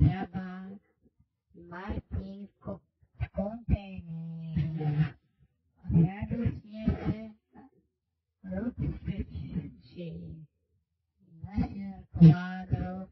thereby mighty containing establishment Rutschitschi, National Command of